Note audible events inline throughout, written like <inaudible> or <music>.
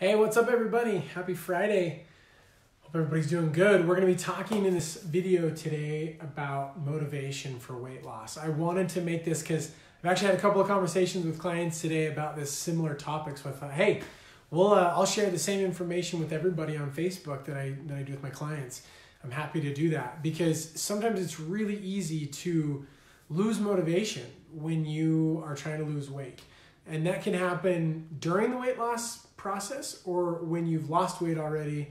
Hey, what's up, everybody? Happy Friday. Hope everybody's doing good. We're going to be talking in this video today about motivation for weight loss. I wanted to make this because I've actually had a couple of conversations with clients today about this similar topics. So I thought, hey, well, uh, I'll share the same information with everybody on Facebook that I that I do with my clients. I'm happy to do that because sometimes it's really easy to lose motivation when you are trying to lose weight. And that can happen during the weight loss process or when you've lost weight already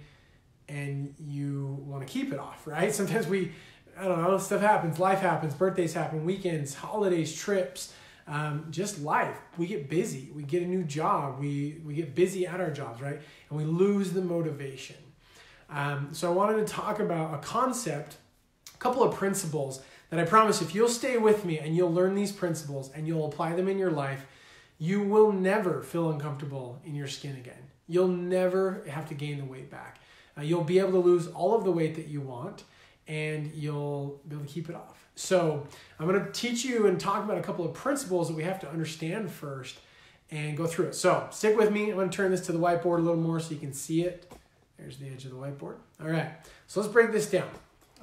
and you want to keep it off, right? <laughs> Sometimes we, I don't know, stuff happens, life happens, birthdays happen, weekends, holidays, trips, um, just life. We get busy, we get a new job, we, we get busy at our jobs, right? And we lose the motivation. Um, so I wanted to talk about a concept, a couple of principles that I promise if you'll stay with me and you'll learn these principles and you'll apply them in your life, you will never feel uncomfortable in your skin again. You'll never have to gain the weight back. Uh, you'll be able to lose all of the weight that you want and you'll be able to keep it off. So, I'm going to teach you and talk about a couple of principles that we have to understand first and go through it. So, stick with me. I'm going to turn this to the whiteboard a little more so you can see it. There's the edge of the whiteboard. All right, so let's break this down.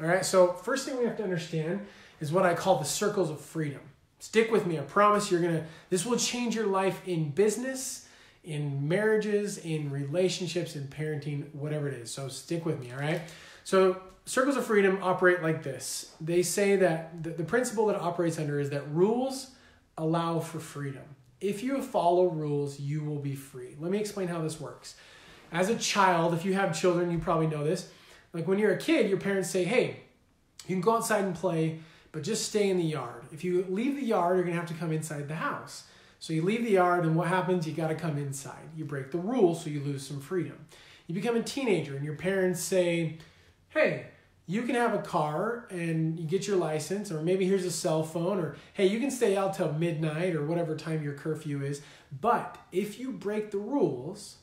All right, so first thing we have to understand is what I call the circles of freedom. Stick with me. I promise you're going to, this will change your life in business, in marriages, in relationships, in parenting, whatever it is. So stick with me, all right? So, circles of freedom operate like this they say that the, the principle that operates under is that rules allow for freedom. If you follow rules, you will be free. Let me explain how this works. As a child, if you have children, you probably know this. Like when you're a kid, your parents say, hey, you can go outside and play but just stay in the yard. If you leave the yard, you're gonna have to come inside the house. So you leave the yard, and what happens? You gotta come inside. You break the rules, so you lose some freedom. You become a teenager, and your parents say, hey, you can have a car and you get your license, or maybe here's a cell phone, or hey, you can stay out till midnight or whatever time your curfew is. But if you break the rules,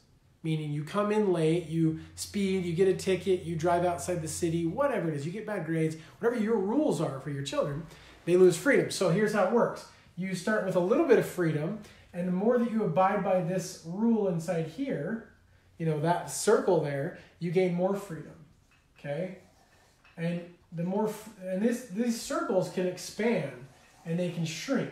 meaning you come in late, you speed, you get a ticket, you drive outside the city, whatever it is, you get bad grades, whatever your rules are for your children, they lose freedom. So here's how it works you start with a little bit of freedom, and the more that you abide by this rule inside here, you know, that circle there, you gain more freedom. Okay? And the more, and this, these circles can expand and they can shrink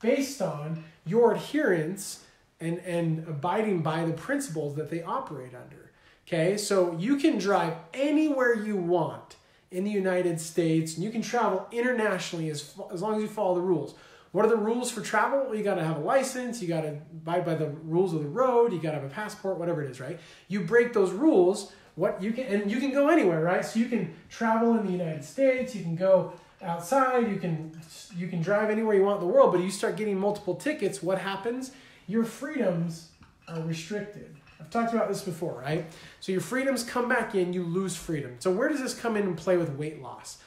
based on your adherence and, and abiding by the principles that they operate under. Okay, so you can drive anywhere you want in the United States and you can travel internationally as, as long as you follow the rules. What are the rules for travel? Well, you got to have a license, you got to abide by the rules of the road, you got to have a passport, whatever it is, right? You break those rules, what you can and you can go anywhere, right? So you can travel in the United States, you can go outside, you can you can drive anywhere you want in the world, but you start getting multiple tickets, what happens? Your freedoms are restricted. I've talked about this before, right? So your freedoms come back in, you lose freedom. So where does this come in and play with weight loss?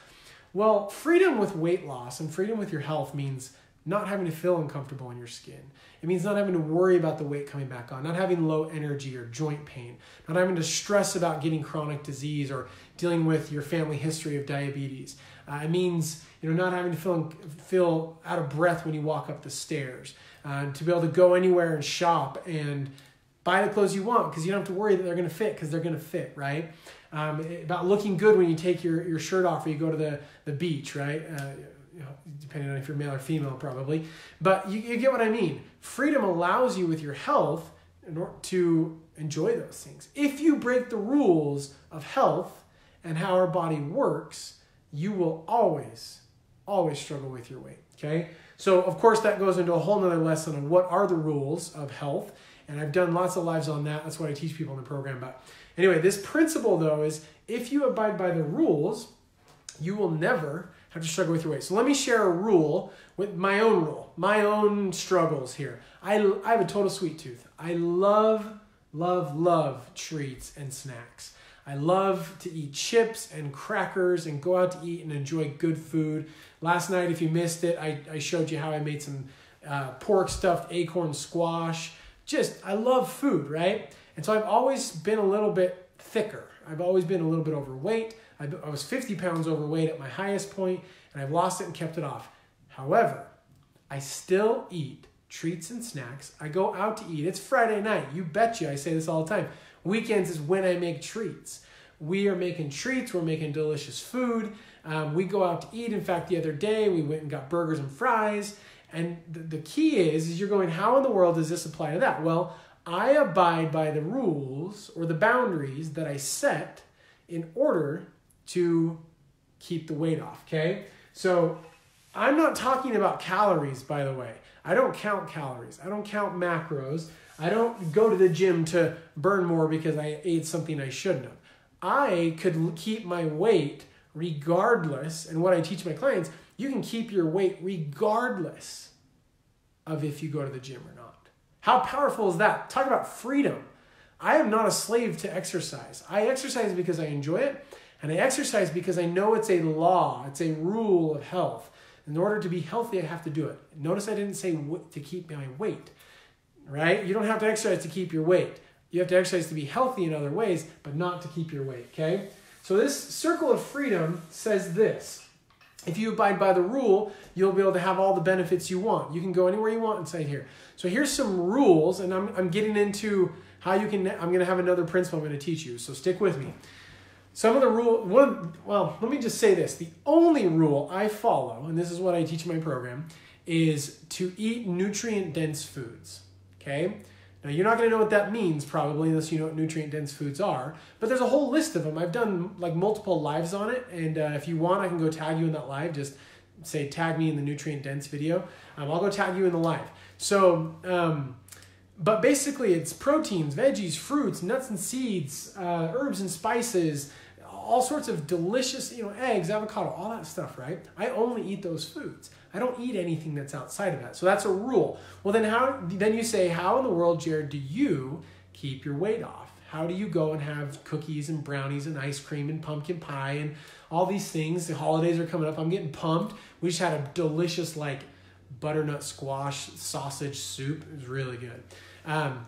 Well, freedom with weight loss and freedom with your health means not having to feel uncomfortable in your skin. It means not having to worry about the weight coming back on, not having low energy or joint pain, not having to stress about getting chronic disease or dealing with your family history of diabetes. Uh, it means you know not having to feel feel out of breath when you walk up the stairs uh, to be able to go anywhere and shop and buy the clothes you want because you don't have to worry that they're going to fit because they're going to fit, right? Um, about looking good when you take your, your shirt off or you go to the, the beach, right? Uh, you know, depending on if you're male or female, probably. But you, you get what I mean. Freedom allows you with your health to enjoy those things. If you break the rules of health and how our body works, you will always, always struggle with your weight. Okay? So, of course, that goes into a whole nother lesson on what are the rules of health. And I've done lots of lives on that. That's what I teach people in the program. But anyway, this principle, though, is if you abide by the rules, you will never have to struggle with your weight. So let me share a rule with my own rule, my own struggles here. I, I have a total sweet tooth. I love, love, love treats and snacks. I love to eat chips and crackers and go out to eat and enjoy good food. Last night, if you missed it, I, I showed you how I made some uh, pork stuffed acorn squash. Just, I love food, right? And so I've always been a little bit thicker. I've always been a little bit overweight. I, I was 50 pounds overweight at my highest point, and I've lost it and kept it off. However, I still eat treats and snacks. I go out to eat. It's Friday night. You betcha. I say this all the time. Weekends is when I make treats. We are making treats. We're making delicious food. Um, we go out to eat. In fact, the other day we went and got burgers and fries. And the, the key is, is you're going, how in the world does this apply to that? Well, I abide by the rules or the boundaries that I set in order to keep the weight off. Okay. So I'm not talking about calories, by the way. I don't count calories. I don't count macros. I don't go to the gym to burn more because I ate something I shouldn't have. I could keep my weight regardless. And what I teach my clients, you can keep your weight regardless of if you go to the gym or not. How powerful is that? Talk about freedom. I am not a slave to exercise. I exercise because I enjoy it, and I exercise because I know it's a law, it's a rule of health. In order to be healthy, I have to do it. Notice I didn't say to keep my weight, right? You don't have to exercise to keep your weight. You have to exercise to be healthy in other ways, but not to keep your weight, okay? So this circle of freedom says this. If you abide by the rule, you'll be able to have all the benefits you want. You can go anywhere you want inside here. So here's some rules, and I'm, I'm getting into how you can, I'm going to have another principle I'm going to teach you. So stick with me. Some of the rule, one, well, let me just say this. The only rule I follow, and this is what I teach in my program, is to eat nutrient dense foods. Okay? Now, you're not to know what that means probably unless you know what nutrient dense foods are, but there's a whole list of them. I've done like multiple lives on it, and uh, if you want, I can go tag you in that live. Just say tag me in the nutrient dense video. Um, I'll go tag you in the live. So, um, but basically, it's proteins, veggies, fruits, nuts and seeds, uh, herbs and spices, all sorts of delicious, you know, eggs, avocado, all that stuff, right? I only eat those foods. I don't eat anything that's outside of that. So that's a rule. Well, then how then you say, how in the world, Jared, do you keep your weight off? How do you go and have cookies and brownies and ice cream and pumpkin pie and all these things? The holidays are coming up. I'm getting pumped. We just had a delicious like butternut squash sausage soup. It was really good. Um,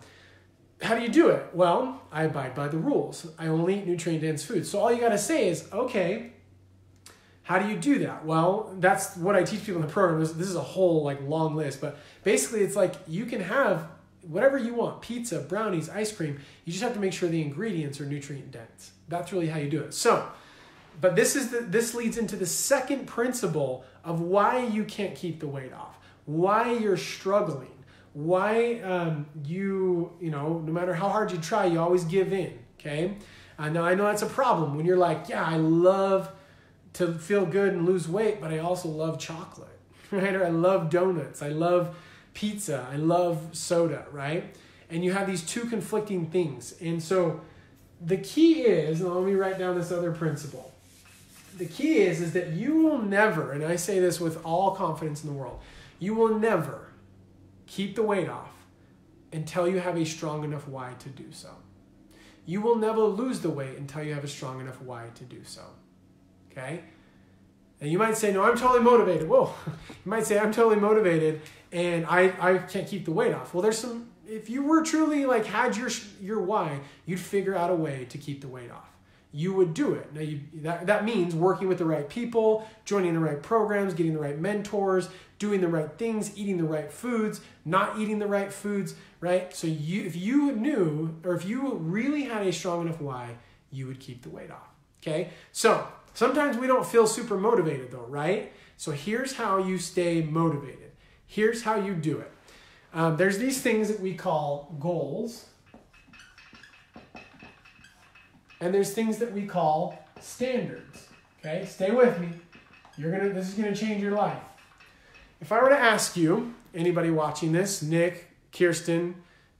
how do you do it? Well, I abide by the rules. I only eat nutrient dense foods. So all you got to say is, okay, how do you do that? Well, that's what I teach people in the program. This, this is a whole like long list, but basically it's like you can have whatever you want, pizza, brownies, ice cream. You just have to make sure the ingredients are nutrient dense. That's really how you do it. So, but this is the, this leads into the second principle of why you can't keep the weight off, why you're struggling, why um, you you know no matter how hard you try, you always give in. Okay, uh, now I know that's a problem when you're like, yeah, I love to feel good and lose weight, but I also love chocolate, <laughs> right? Or I love donuts, I love pizza, I love soda, right? And you have these two conflicting things. And so the key is, let me write down this other principle. The key is is that you will never, and I say this with all confidence in the world, you will never keep the weight off until you have a strong enough why to do so. You will never lose the weight until you have a strong enough why to do so. Okay? And you might say, no, I'm totally motivated. Whoa. <laughs> You might say, I'm totally motivated and I, I can't keep the weight off. Well, there's some, if you were truly like had your, your why, you'd figure out a way to keep the weight off. You would do it. Now, you, that, that means working with the right people, joining the right programs, getting the right mentors, doing the right things, eating the right foods, not eating the right foods, right? So you, if you knew, or if you really had a strong enough why, you would keep the weight off. Okay? So Sometimes we don't feel super motivated though, right? So here's how you stay motivated. Here's how you do it. Um, there's these things that we call goals, and there's things that we call standards. Okay, stay with me. You're gonna. This is gonna change your life. If I were to ask you, anybody watching this, Nick, Kirsten,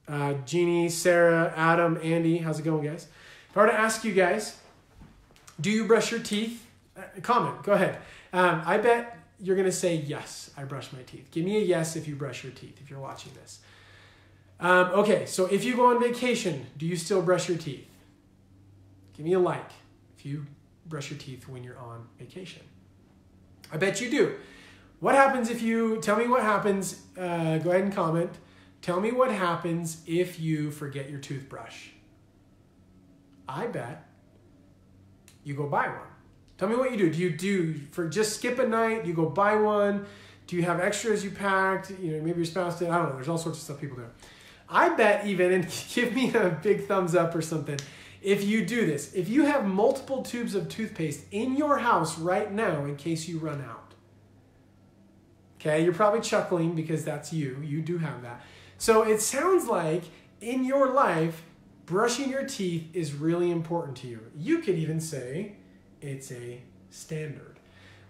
uh, Jeannie, Sarah, Adam, Andy, how's it going, guys? If I were to ask you guys, do you brush your teeth? Uh, comment, go ahead. Um, I bet you're going to say, yes, I brush my teeth. Give me a yes if you brush your teeth, if you're watching this. Um, okay, so if you go on vacation, do you still brush your teeth? Give me a like if you brush your teeth when you're on vacation. I bet you do. What happens if you, tell me what happens, uh, go ahead and comment. Tell me what happens if you forget your toothbrush. I bet you go buy one. Tell me what you do. Do you do for just skip a night? You go buy one. Do you have extras you packed? You know, maybe your spouse did. I don't know. There's all sorts of stuff people do. I bet even, and <laughs> give me a big thumbs up or something, if you do this. If you have multiple tubes of toothpaste in your house right now in case you run out. Okay, you're probably chuckling because that's you. You do have that. So it sounds like in your life, brushing your teeth is really important to you. You could even say it's a standard.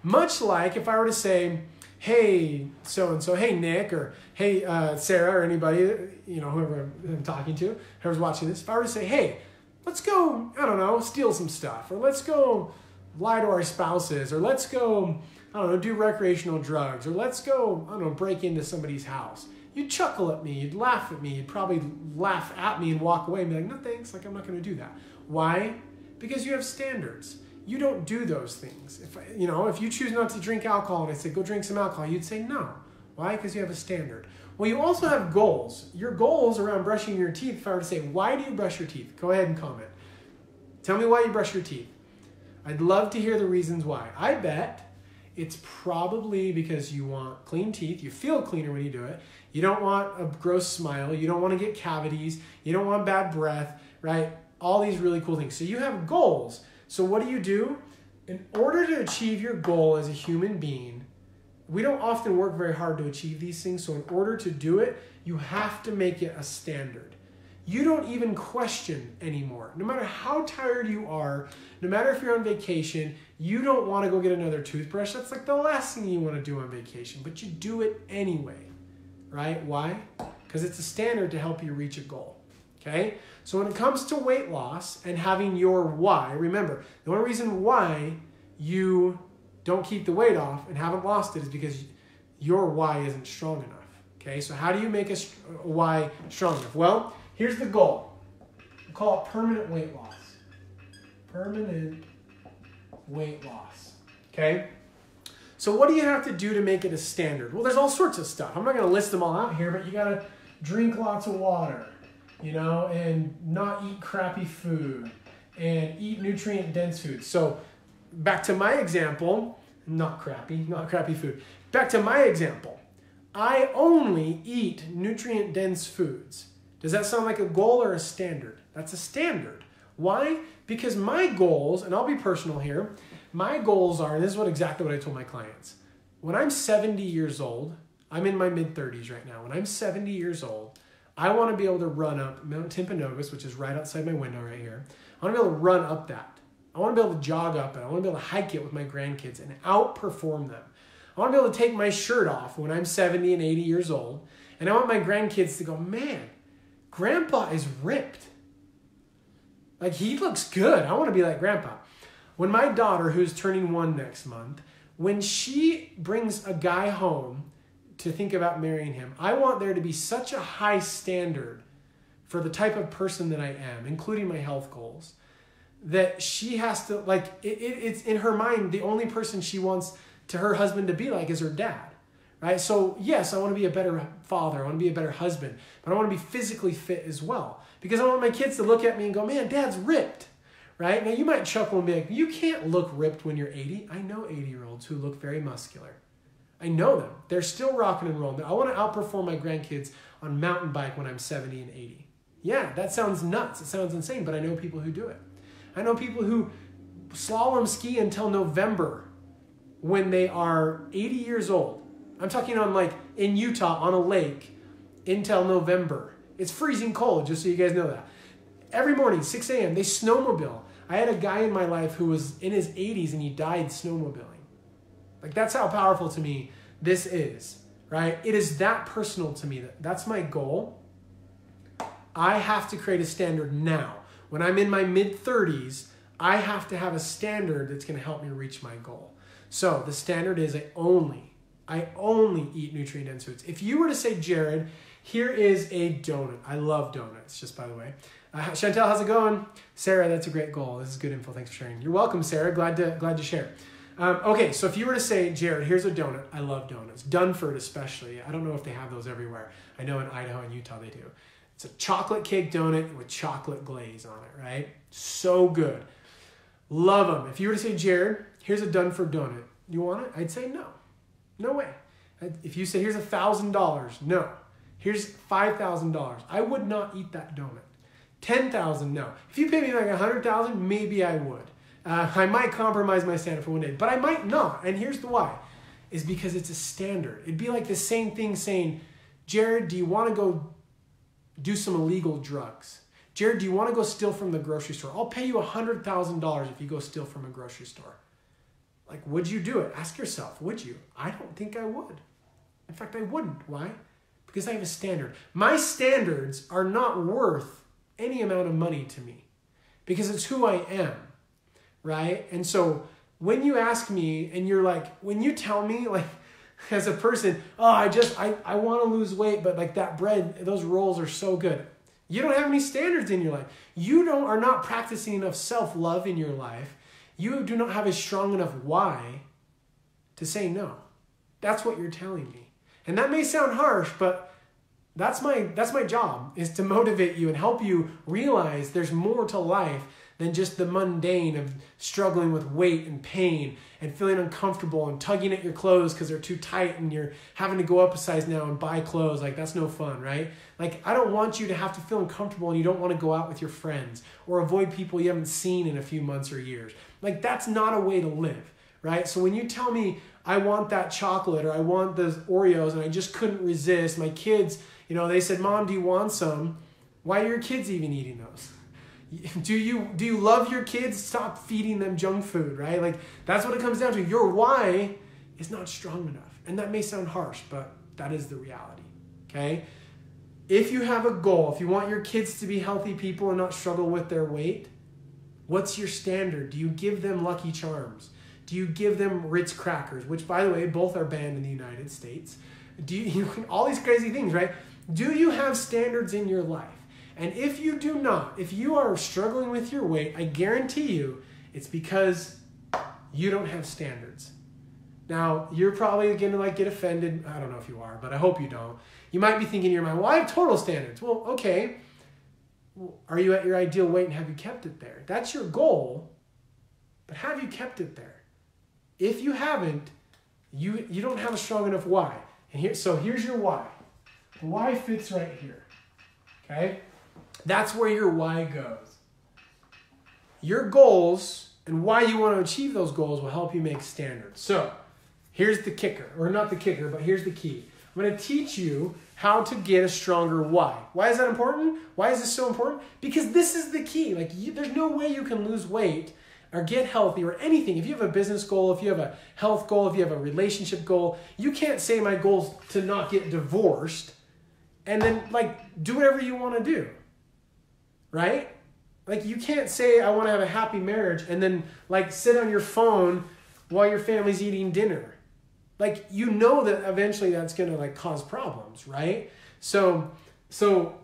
Much like if I were to say, hey, so and so, hey, Nick, or hey, uh, Sarah, or anybody, you know, whoever I'm talking to, whoever's watching this, if I were to say, hey, let's go, I don't know, steal some stuff, or let's go lie to our spouses, or let's go, I don't know, do recreational drugs, or let's go, I don't know, break into somebody's house. You'd chuckle at me, you'd laugh at me, you'd probably laugh at me and walk away and be like, no thanks, like I'm not gonna do that. Why? Because you have standards. You don't do those things. If you know, if you choose not to drink alcohol and I say go drink some alcohol, you'd say no. Why? Because you have a standard. Well, you also have goals. Your goals around brushing your teeth, if I were to say, why do you brush your teeth? Go ahead and comment. Tell me why you brush your teeth. I'd love to hear the reasons why. I bet it's probably because you want clean teeth. You feel cleaner when you do it. You don't want a gross smile. You don't want to get cavities. You don't want bad breath, right? All these really cool things. So you have goals. So what do you do? In order to achieve your goal as a human being, we don't often work very hard to achieve these things. So, in order to do it, you have to make it a standard. You don't even question anymore. No matter how tired you are, no matter if you're on vacation, you don't want to go get another toothbrush. That's like the last thing you want to do on vacation, but you do it anyway, right? Why? Because it's a standard to help you reach a goal. Okay? So when it comes to weight loss and having your why, remember, the only reason why you don't keep the weight off and haven't lost it is because your why isn't strong enough. Okay, so how do you make a, a why strong enough? Well, here's the goal. We call it permanent weight loss. Permanent weight loss. Okay? So what do you have to do to make it a standard? Well, there's all sorts of stuff. I'm not going to list them all out here, but you got to drink lots of water, you know, and not eat crappy food and eat nutrient dense food. So back to my example, not crappy, not crappy food. Back to my example. I only eat nutrient dense foods. Does that sound like a goal or a standard? That's a standard. Why? Because my goals, and I'll be personal here, my goals are, and this is what exactly what I told my clients. When I'm 70 years old, I'm in my mid 30s right now. When I'm 70 years old, I want to be able to run up Mount Timpanogos, which is right outside my window right here. I want to be able to run up that. I want to be able to jog up it. I want to be able to hike it with my grandkids and outperform them. I want to be able to take my shirt off when I'm 70 and 80 years old. And I want my grandkids to go, man, grandpa is ripped. Like he looks good. I want to be like grandpa. When my daughter, who's turning one next month, when she brings a guy home to think about marrying him, I want there to be such a high standard for the type of person that I am, including my health goals that she has to like it, it, it's in her mind the only person she wants to her husband to be like is her dad right? So yes i want to be a better father i want to be a better husband but i want to be physically fit as well. Because i want my kids to look at me and go man dad's ripped right? Now you might chuckle and be like you can't look ripped when you're 80 i know 80 year olds who look very muscular. I know them. They're still rocking and rolling. I want to outperform my grandkids on mountain bike when i'm 70 and 80 yeah that sounds nuts. It sounds insane but i know people who do it. I know people who slalom ski until November when they are 80 years old. I'm talking on like in Utah on a lake until November. It's freezing cold, just so you guys know that. Every morning, 6 a.m., they snowmobile. I had a guy in my life who was in his 80s and he died snowmobiling. Like, that's how powerful to me this is, right? It is that personal to me. That That's my goal. I have to create a standard now. When I'm in my mid 30s, I have to have a standard that's going to help me reach my goal. So the standard is I only, I only eat nutrient dense foods. If you were to say, Jared, here is a donut. I love donuts, just by the way. Uh, Chantel, how's it going? Sarah, that's a great goal. This is good info. Thanks for sharing. You're welcome, Sarah. Glad to glad to share. Um, okay, so if you were to say, Jared, here's a donut. I love donuts. Dunford, especially. I don't know if they have those everywhere. I know in Idaho and Utah they do. It's a chocolate cake donut with chocolate glaze on it, right? So good. Love them. If you were to say, Jared, here's a Dunford donut, you want it? I'd say no. No way. If you say, here's a thousand dollars, no. Here's five thousand dollars. I would not eat that donut. Ten thousand, no. If you pay me like a hundred thousand, maybe I would. Uh, I might compromise my standard for one day, but I might not. And here's the why: is because it's a standard. It'd be like the same thing saying, Jared, do you want to go do some illegal drugs? Jared, do you want to go steal from the grocery store? I'll pay you $100,000 if you go steal from a grocery store. Like, would you do it? Ask yourself, would you? I don't think I would. In fact, I wouldn't. Why? Because I have a standard. My standards are not worth any amount of money to me because it's who I am, right? And so when you ask me and you're like, when you tell me, <laughs> like, as a person, oh, I just, I, I want to lose weight, but like that bread, those rolls are so good. You don't have any standards in your life. You don't are not practicing enough self-love in your life. You do not have a strong enough why to say no. That's what you're telling me. And that may sound harsh, but that's my that's my job is to motivate you and help you realize there's more to life than just the mundane of struggling with weight and pain and feeling uncomfortable and tugging at your clothes because they're too tight and you're having to go up a size now and buy clothes. Like, that's no fun, right? Like, I don't want you to have to feel uncomfortable and you don't want to go out with your friends or avoid people you haven't seen in a few months or years. Like, that's not a way to live, right? So, when you tell me, I want that chocolate or I want those Oreos and I just couldn't resist, my kids, you know, they said, Mom, do you want some? Why are your kids even eating those? Do you do you love your kids? Stop feeding them junk food right? Like that's what it comes down to. Your why is not strong enough. And that may sound harsh but that is the reality okay? If you have a goal if you want your kids to be healthy people and not struggle with their weight what's your standard? Do you give them lucky charms? Do you give them ritz crackers which by the way both are banned in the united states? Do you, you <laughs> all these crazy things right? Do you have standards in your life and if you do not, if you are struggling with your weight, I guarantee you it's because you don't have standards. Now, you're probably going to like get offended. I don't know if you are, but I hope you don't. You might be thinking in your mind, well, I have total standards. Well, okay. Are you at your ideal weight and have you kept it there? That's your goal, but have you kept it there? If you haven't, you, you don't have a strong enough why. And here, so here's your why. The why fits right here. Okay? That's where your why goes. Your goals and why you want to achieve those goals will help you make standards. So, here's the kicker, or not the kicker, but here's the key. I'm going to teach you how to get a stronger why. Why is that important? Why is this so important? Because this is the key. Like, you, there's no way you can lose weight or get healthy or anything. If you have a business goal, if you have a health goal, if you have a relationship goal, you can't say my goal's to not get divorced and then like do whatever you want to do right? Like you can't say I want to have a happy marriage and then like sit on your phone while your family's eating dinner. Like you know that eventually that's going to like cause problems, right? So so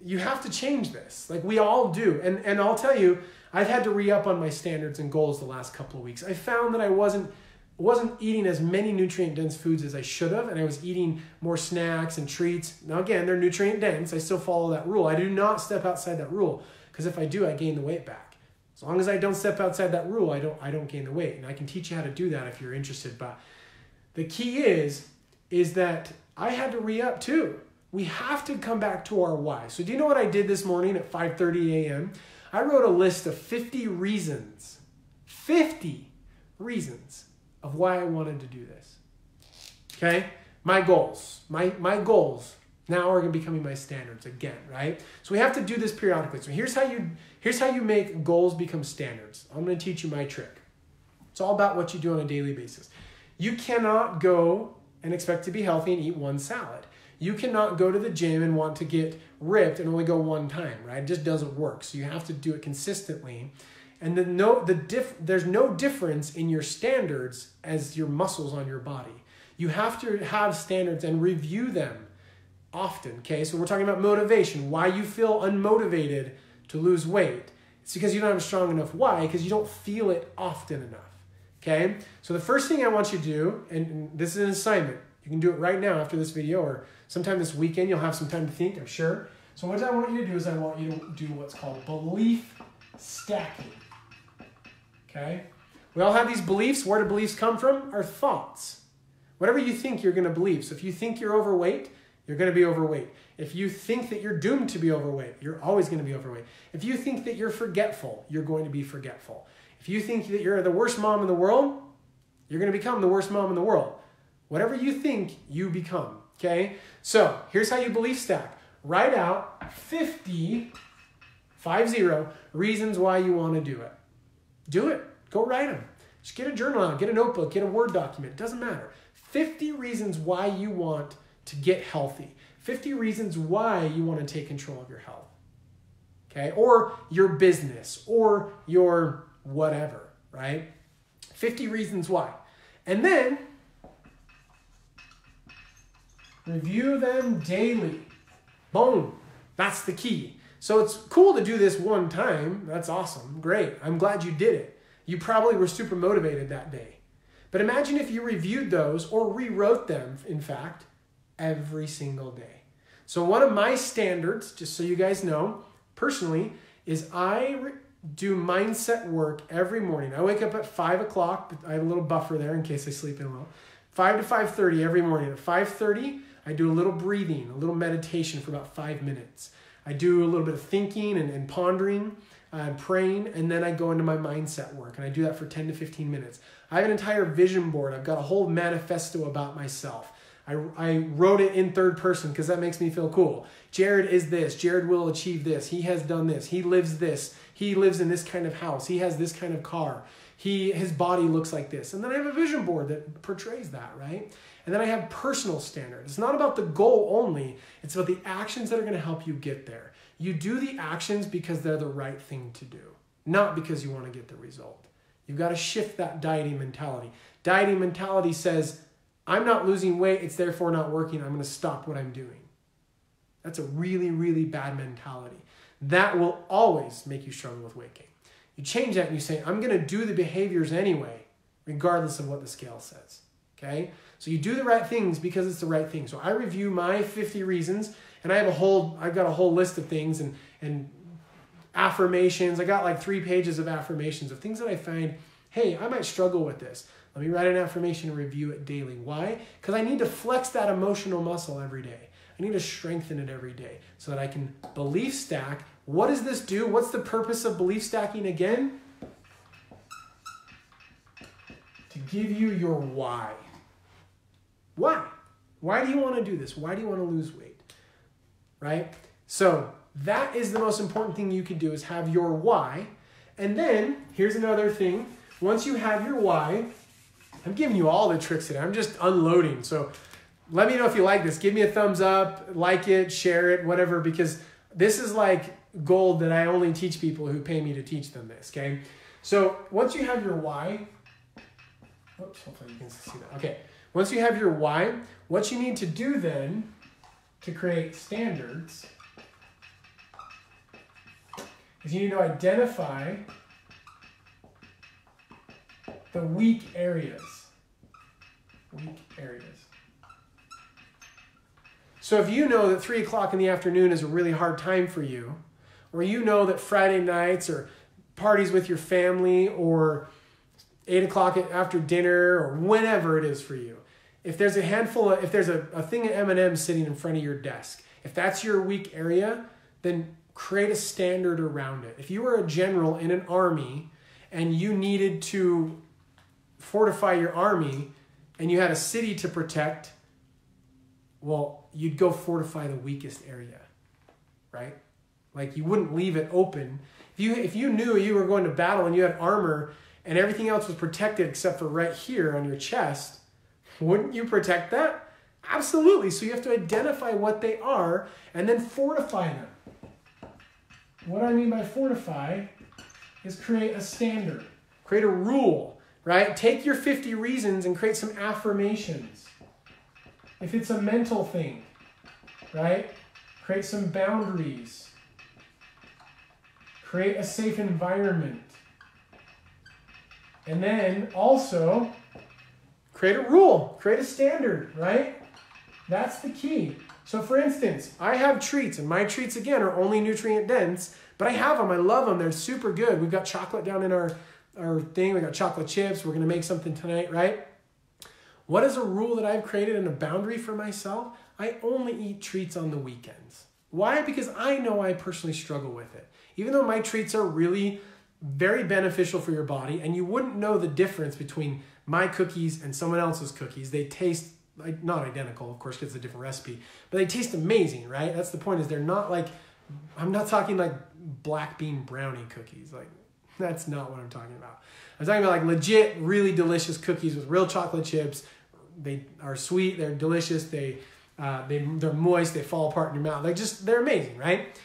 you have to change this. Like we all do. And and I'll tell you, I've had to re-up on my standards and goals the last couple of weeks. I found that I wasn't wasn't eating as many nutrient dense foods as I should have, and I was eating more snacks and treats. Now, again, they're nutrient dense. I still follow that rule. I do not step outside that rule because if I do, I gain the weight back. As long as I don't step outside that rule, I don't I don't gain the weight, and I can teach you how to do that if you're interested. But the key is is that I had to re up too. We have to come back to our why. So do you know what I did this morning at 5:30 a.m.? I wrote a list of 50 reasons. 50 reasons of why I wanted to do this. Okay? My goals. My, my goals now are becoming my standards again, right? So we have to do this periodically. So here's how you here's how you make goals become standards. I'm going to teach you my trick. It's all about what you do on a daily basis. You cannot go and expect to be healthy and eat one salad. You cannot go to the gym and want to get ripped and only go one time, right? It just doesn't work. So you have to do it consistently and the no the diff there's no difference in your standards as your muscles on your body. You have to have standards and review them often okay? So we're talking about motivation why you feel unmotivated to lose weight. It's because you don't have a strong enough why because you don't feel it often enough okay? So the first thing i want you to do and this is an assignment. You can do it right now after this video or sometime this weekend. You'll have some time to think i'm sure. So what i want you to do is i want you to do what's called belief stacking Okay? We all have these beliefs. Where do beliefs come from? Our thoughts. Whatever you think, you're going to believe. So if you think you're overweight, you're going to be overweight. If you think that you're doomed to be overweight, you're always going to be overweight. If you think that you're forgetful, you're going to be forgetful. If you think that you're the worst mom in the world, you're going to become the worst mom in the world. Whatever you think, you become. Okay? So here's how you belief stack write out 50, 50 reasons why you want to do it. Do it. Go write them. Just get a journal out, get a notebook, get a Word document. It doesn't matter. 50 reasons why you want to get healthy. 50 reasons why you want to take control of your health. Okay? Or your business or your whatever, right? 50 reasons why. And then review them daily. Boom. That's the key. So it's cool to do this one time. That's awesome. Great. I'm glad you did it. You probably were super motivated that day. But imagine if you reviewed those or rewrote them, in fact, every single day. So, one of my standards, just so you guys know, personally, is I do mindset work every morning. I wake up at five o'clock. I have a little buffer there in case I sleep in well. Five to five thirty every morning. At five thirty, I do a little breathing, a little meditation for about five minutes. I do a little bit of thinking and, and pondering uh, and praying, and then I go into my mindset work, and I do that for 10 to 15 minutes. I have an entire vision board. I've got a whole manifesto about myself. I, I wrote it in third person because that makes me feel cool. Jared is this. Jared will achieve this. He has done this. He lives this. He lives in this kind of house. He has this kind of car. He his body looks like this. And then I have a vision board that portrays that, right? And then I have personal standards. It's not about the goal only, it's about the actions that are going to help you get there. You do the actions because they're the right thing to do, not because you want to get the result. You've got to shift that dieting mentality. Dieting mentality says, I'm not losing weight, it's therefore not working, I'm going to stop what I'm doing. That's a really, really bad mentality. That will always make you struggle with weight gain. You change that and you say, I'm going to do the behaviors anyway, regardless of what the scale says. Okay? So you do the right things because it's the right thing. So I review my 50 reasons and I have a whole I've got a whole list of things and and affirmations. I got like 3 pages of affirmations of things that I find, hey, I might struggle with this. Let me write an affirmation and review it daily. Why? Because I need to flex that emotional muscle every day. I need to strengthen it every day so that I can belief stack. What does this do? What's the purpose of belief stacking again? To give you your why. Why? Why do you want to do this? Why do you want to lose weight? Right? So, that is the most important thing you can do is have your why. And then, here's another thing. Once you have your why, I'm giving you all the tricks today. I'm just unloading. So let me know if you like this. Give me a thumbs up, like it, share it, whatever, because this is like gold that I only teach people who pay me to teach them this, okay? So once you have your why, oops, hopefully you can see that. Okay, once you have your why, what you need to do then to create standards is you need to identify the weak areas. Weak areas. So if you know that 3 o'clock in the afternoon is a really hard time for you, or you know that Friday nights or parties with your family or 8 o'clock after dinner or whenever it is for you, if there's a handful of, if there's a, a thing of M&M's sitting in front of your desk, if that's your weak area, then create a standard around it. If you were a general in an army and you needed to fortify your army and you had a city to protect, well, you'd go fortify the weakest area, right? Like you wouldn't leave it open. If you if you knew you were going to battle and you had armor and everything else was protected except for right here on your chest, wouldn't you protect that? Absolutely. So you have to identify what they are and then fortify them. What I mean by fortify is create a standard, create a rule right? Take your 50 reasons and create some affirmations. If it's a mental thing, right? Create some boundaries. Create a safe environment. And then also create a rule, create a standard, right? That's the key. So, for instance, I have treats, and my treats again are only nutrient dense, but I have them. I love them. They're super good. We've got chocolate down in our our thing. We got chocolate chips. We're going to make something tonight, right? What is a rule that I've created and a boundary for myself? I only eat treats on the weekends. Why? Because I know I personally struggle with it. Even though my treats are really very beneficial for your body, and you wouldn't know the difference between my cookies and someone else's cookies. They taste like not identical, of course, because it's a different recipe, but they taste amazing, right? That's the point. Is they're not like I'm not talking like black bean brownie cookies. Like that's not what I'm talking about. I'm talking about like legit, really delicious cookies with real chocolate chips. They are sweet. They're delicious. They uh, they they're moist. They fall apart in your mouth. Like just they're amazing, right?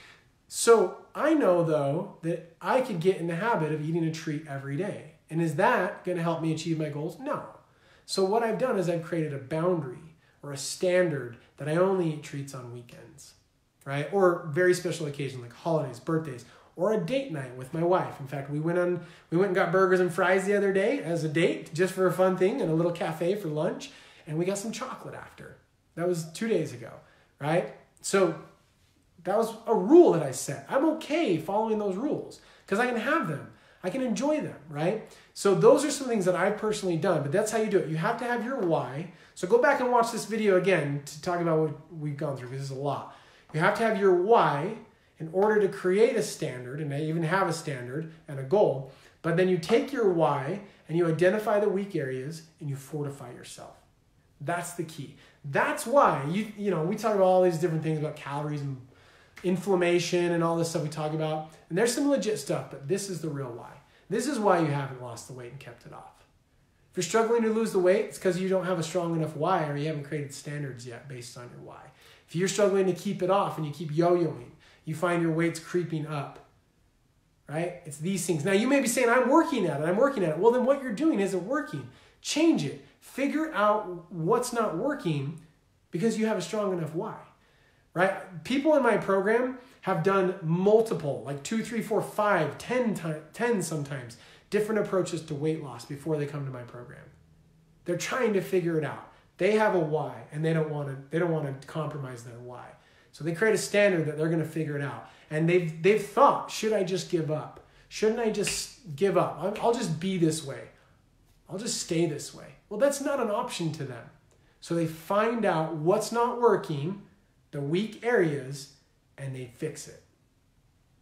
So I know though that I could get in the habit of eating a treat every day. And is that going to help me achieve my goals? No. So what I've done is I've created a boundary or a standard that I only eat treats on weekends, right? Or very special occasions like holidays, birthdays, or a date night with my wife. In fact, we went on we went and got burgers and fries the other day as a date, just for a fun thing, in a little cafe for lunch, and we got some chocolate after. That was two days ago, right? So that was a rule that I set. I'm okay following those rules because I can have them. I can enjoy them, right? So those are some things that I've personally done, but that's how you do it. You have to have your why. So go back and watch this video again to talk about what we've gone through because this is a lot. You have to have your why in order to create a standard and even have a standard and a goal. But then you take your why and you identify the weak areas and you fortify yourself. That's the key. That's why you you know we talk about all these different things about calories and inflammation and all this stuff we talk about. And there's some legit stuff, but this is the real why. This is why you haven't lost the weight and kept it off. If you're struggling to lose the weight, it's because you don't have a strong enough why or you haven't created standards yet based on your why. If you're struggling to keep it off and you keep yo yoing, you find your weight's creeping up. Right? It's these things. Now you may be saying, I'm working at it, I'm working at it. Well, then what you're doing isn't working. Change it. Figure out what's not working because you have a strong enough why right? People in my program have done multiple, like two, three, four, five, ten, time, ten sometimes, different approaches to weight loss before they come to my program. They're trying to figure it out. They have a why, and they don't want to. They don't want to compromise their why. So they create a standard that they're going to figure it out. And they've they've thought, should I just give up? Shouldn't I just give up? I'll just be this way. I'll just stay this way. Well, that's not an option to them. So they find out what's not working the weak areas and they fix it.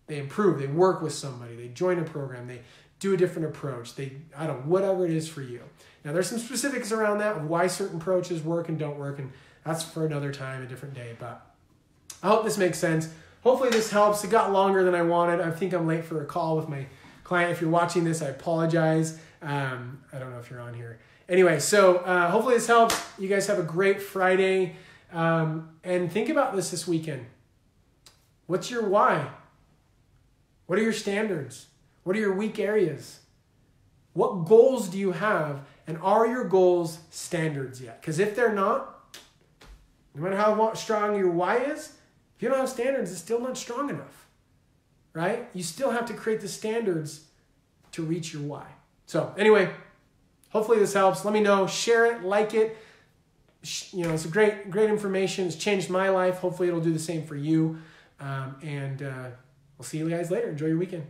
They improve, they work with somebody, they join a program, they do a different approach. They, I don't know, whatever it is for you. Now, there's some specifics around that of why certain approaches work and don't work, and that's for another time, a different day. But I hope this makes sense. Hopefully, this helps. It got longer than I wanted. I think I'm late for a call with my client. If you're watching this, I apologize. Um, I don't know if you're on here. Anyway, so uh, hopefully this helps. You guys have a great Friday. Um, and think about this this weekend. What's your why? What are your standards? What are your weak areas? What goals do you have? And are your goals standards yet? Because if they're not, no matter how strong your why is, if you don't have standards, it's still not strong enough. Right? You still have to create the standards to reach your why. So, anyway, hopefully this helps. Let me know. Share it, like it you know, it's great, great information. It's changed my life. Hopefully, it'll do the same for you. Um, and uh, we'll see you guys later. Enjoy your weekend.